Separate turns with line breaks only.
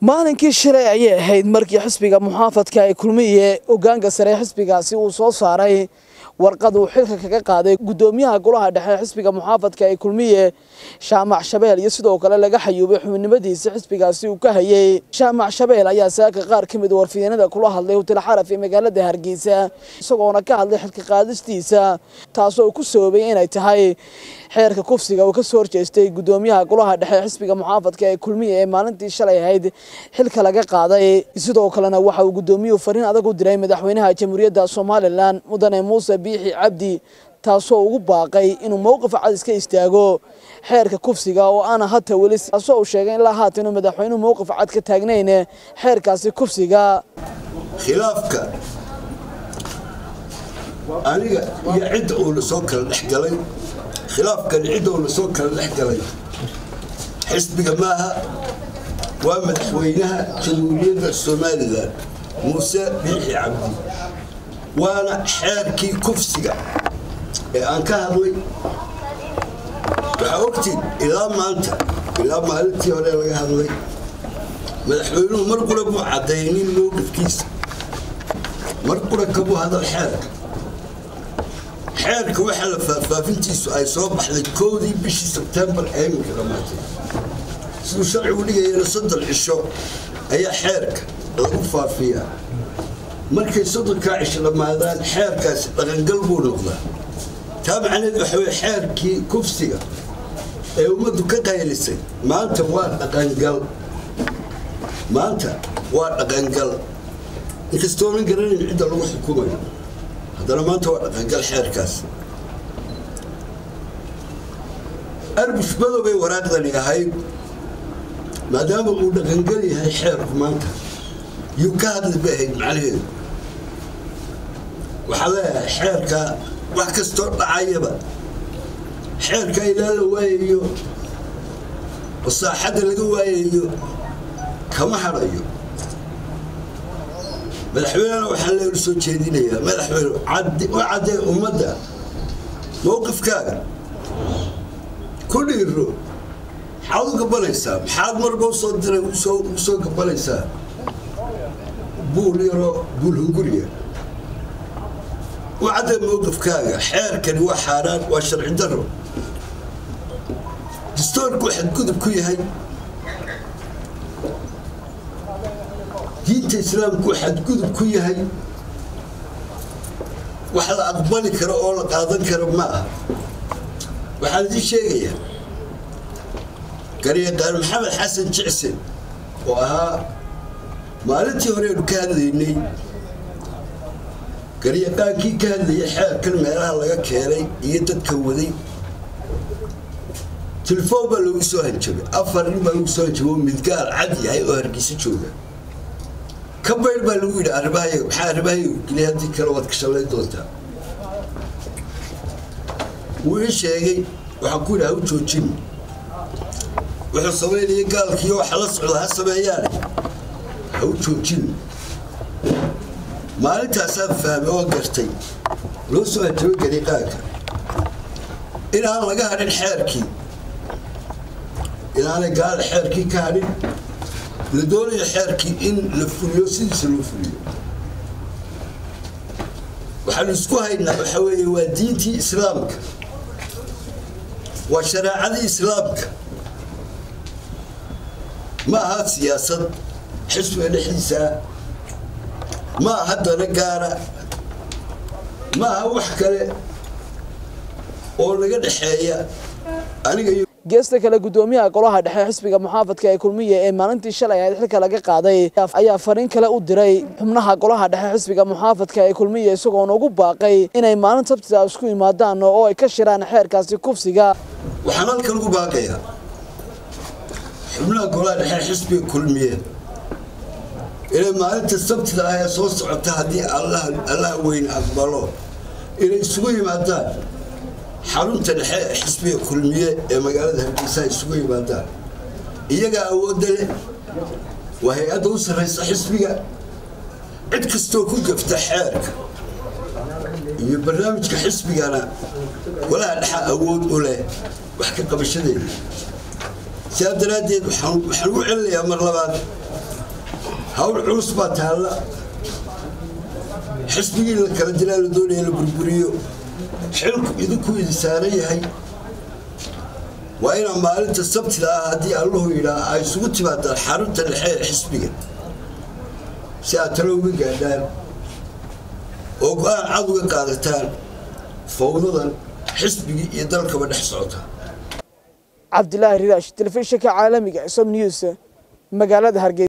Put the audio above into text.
maalinkii shalay ayay ahayd markii xisbiga muxaafadka ee kulmiye hogaanka sare xisbigaasi uu soo saaray warqad uu xilka kaga qaaday gudoomiyaha golaha dhexe xisbiga muxaafadka ee kulmiye shaamac shabeel iyo sidoo kale laga xayuubay xubinimadiisa xisbigaasi uu ka hayay shaamac shabeel ayaa saaka qaar ka mid warfidyeenada kula hadlay hotel xaraf ee magaalada hargeysa isagoona ka hadlay xilka qaadistiisa taasoo uu ku sababay inay tahay xeerka kufsiga uu kasoo horjeestay gudoomiyaha golaha dhexe xisbiga muxaafadka ee kulmiye ee maalintii shalay ahayd xilka laga qaaday sidoo kalena waxa uu gudoomiyuhu fariin adag u diray madaxweynaha jamhuuriyadda somalilan mudane muuse biixi cabdi taasoo ugu baaqay inuu mowqif cad iska istaago xeerka kufsiga oo aana hata weli taasoo uu sheegay ilaa haatan inuu madaxweynuhu mowqif cad ka taagnayn xeerkaasi kufsiga.
Khilaafka aniga iyo cidda uu la soo kala dhex galay khilaafkan cidda uu la soo kala dhex galay xisbiga maaha waa madaxweynaha jamhuuriyadda somalilan muuse biixi cabdi waana xeerkii kufsiga ee aan ka hadlay. Waxaa ogtiin ilaa maanta ilaa maalintii hore laga hadlay madaxweynuhu mar qura buu caddaynin mowqifkiisa mar qura kabuu hadal xeerka. Xeerka waxaa la faahfaafintiisu ay soo baxday koodii bishii sebtembar ee iminka dhammaatay siduu sharcigu dhigayana soddon cisho ayaa xeerka lagu faafiyaa markay soddonkaa cisho dhammaadaan xeerkaasi dhaqangal buu noqdaa. Taa macneed waxa weye xeerkii kufsiga ee ummaddu ka qaylisay maanta waa dhaqangal. Maanta waa dhaqangal. Inkastoonan garanayn cidda lagu xukumayo haddana maanta waa dhaqangal xeerkaas arbush madow bay waraaqdani ahayd maadaama uu dhaqangal yahay xeerku maanta. Yuu ka hadli bay ahayd macnaheedu waxaa leeyahay xeerka wax kastoo dhacayaba. Xeerka ilaa la waayayo oo saaxadda laga waayayo kama hadhayo madaxweynena waxaa leelu soo jeedinayaa madaxweyne u caddee ummadda mowqifkaaga. Ku dhiiro maxaad u gabanaysaa maxaad marba u soo diray u soo gabanaysaa buul yaroo buul hunguriya mowqifkaaga xeerkani waa xaaraan waa sharci daro dastoorku xadgudub ku yahay diinta islaamku xadgudub ku yahay wax la aqbali karo oo la qaadan karo ma ah waxaan idiin sheegayaa garyaqaan maxamed xasan jicsen oo ahaa maalintii hore aynu ka hadlaynay garyaqaankii ka hadlayay xeerkan meelaha laga keenay iyo dadka waday. Telefoon baa loogu soo hanjabay afar nin baa loogu soo hanjabay oo midgaal cad yahay oo hargeysa jooga. Ka bayr baa lagu yidhi arrimahayaga maxaa arrimahayaga geliya haddii kale waad ka shallayn doontaa. Wuu ii sheegay waxaan ku yidhi ha u joojin. Wuxuu samaynaya gaalkiiyo waxa la socda ha sameeyaane. Ha u joojin maalintaasaan fahmay oo gartay loo soo hanjabay gariiqaanka inaan laga hadhin xeerkii inaanay gaala xeerkii ka hadhin la doonayo xeerkii in la fuliyo sidiisa loo fuliyo waxaanu isku haynaa waxaa weeye waa diintii islaamka waa shareecadii islaamka ma aha siyaasad xisbiga dhexdiisaa ma aha dana gaara ma aha wax kale oo naga dhexeeya aniga
geesta kale gudoomiyaha golaha dhexe xisbiga muxaafadka ee kulmiye ee maalintii shalay ahayd xilka laga qaaday. Ayaa fariin kale u diray xubnaha golaha dhexe xisbiga muxaafadka ee kulmiye isagoona ugu baaqay inay maalin sabtida isku yimaadaan oo ay ka shiraan xeerkaasi kufsiga.
Waxaan halkan ugu baaqayaa xubnaha golaha dhexe xisbiga kulmiye inay maalinta sabtida ee soo socota haddii allah weyne aqbalo. Inay isugu yimaadaan. Xarunta dhexe xisbiga kulmiye ee magaalada hargeysa isugu yimaadaan. Iyagaa awoodda leh waa hay'adda u sarraysa xisbiga. Cid kastoo ku gafta xeerka iyo barnaamijka xisbigana golaha dhexa awood u leh wax ka qabashadeeda sidaa daraaddeed waxaan u celinayaa mar labaad hawl culus baa taalla. Xisbigii la kala dilaa la doonaya la burburiyo xilku idinku idi saaran yahay. Waa inaa maalinta sabtida ah haddii alluhu yidhaa ay isugu timaadaan xarunta dhexe xisbiga. Si aad talo uga gaadhaan oo go'aan cad uga qaadataan fawdadan xisbigii iyo dalkaba dhex socota.
Cabdilaahi riraash telefishinka caalamiga som news magaalada hargeysa